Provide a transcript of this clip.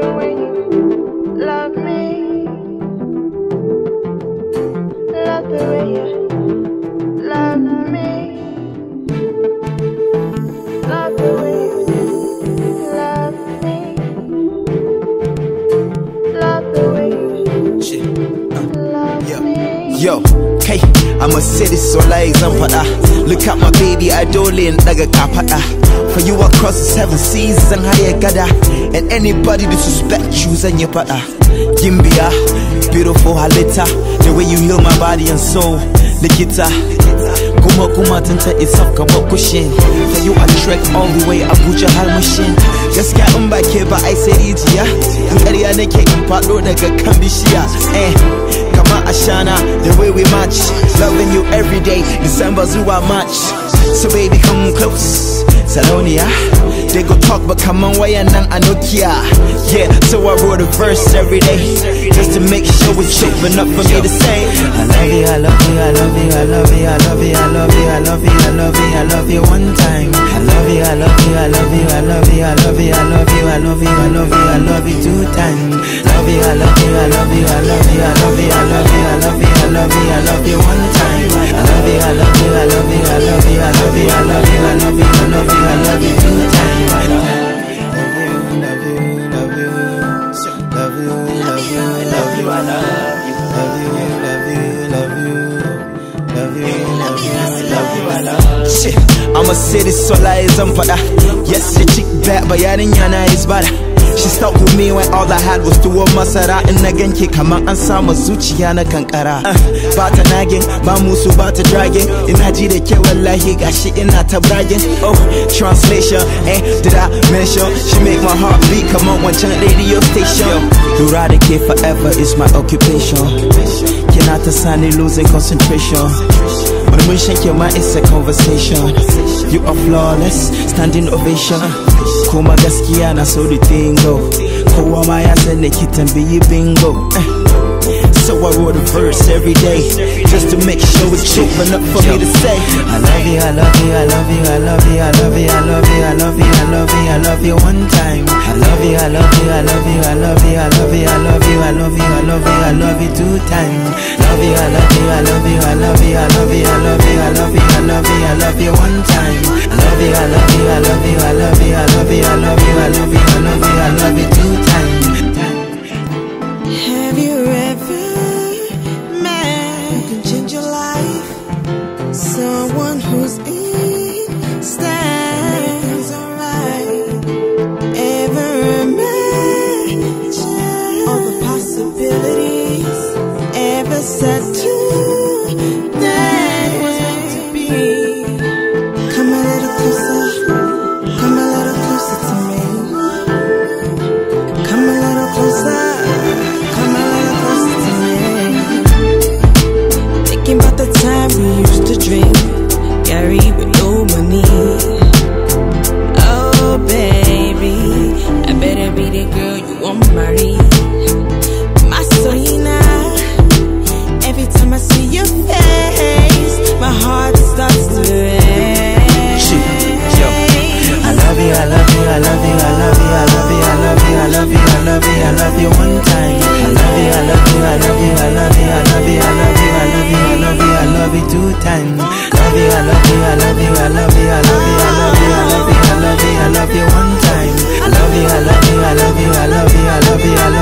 the way you love me. Love the way you love me. Love the way you love me. Love the way you love me. Yo, kai, I'm a city so like zan faɗa. Look at my baby, I dole in daga kafaɗa. For you across the seven seas zan haye gada. And anybody disrespect you zan yi faɗa. Gimbiya, beautiful halitta. The way you heal my body and soul. Likita, kuma kuma tunta isa gaba kushin. For you I trek all the way Abuja har mushin. Gaskiya in ba ke ba ai sai rijiya. In ƙarya nake in faɗo daga kan bishiya. Eh, ashana the way we match loving you every day december zuwa march so baby come close salonia they go talk but come on way and a nokia yeah so i wrote a verse every day just to make sure it's open up for me to say i love you i love you i love you i love you i love you i love you i love you i love you i love you one time i love you i love you i love you i love you i love you i love you i love you i love you i love you two i'm a city so like zan faɗa yes the chick back bayanin yana bada She stuck with me when all I had was two tuwon masara in na ganke kaman an samu zuciya na kankara. Uh, ba ta nagin ba musu ba ta dragging ina ji da ke wallahi gashi ina ta bragging. Oh translation eh did I mention she make my heart beat. Come on, kaman wancan radio station. Lura da ke forever is my occupation. Kina ta losing concentration Murmushin your mind, is a conversation. You are flawless, standing ovation. Kuma gaskiya na so the thing go. Kowa ma ya san ki tambayi bingo. Eh. So I wrote a verse every day Just to make sure it's open up for me to say I love you, I love you, I love you, I love you, I love you, I love you, I love you, I love you, I love you one time I love you, I love you, I love you, I love you, I love you, I love you, I love you, I love you, I love you two times Love you, I love you, I love you, I love you, I love you, I love you, I love you, I love you, I love you one time That was meant to be? Come a little closer, come a little closer to me. Come a little closer, come a little closer to me. Thinking about the time we used to with no money. Oh baby, I better be the girl you want to. love you, I love you one time. I love you, I love you, I love you, I love you, I love you, I love you, I love you, I love you, I love you two times. Love you, I love you, I love you, I love you, I love you, I love you, I love you, I love you, I love you one time. I love you, I love you, I love you, I love you, I love you.